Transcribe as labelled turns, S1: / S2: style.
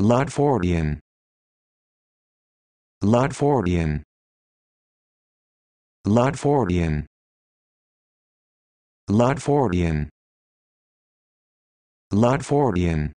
S1: Ludfordian Ludfordian Ludfordian Ludfordian Ludfordian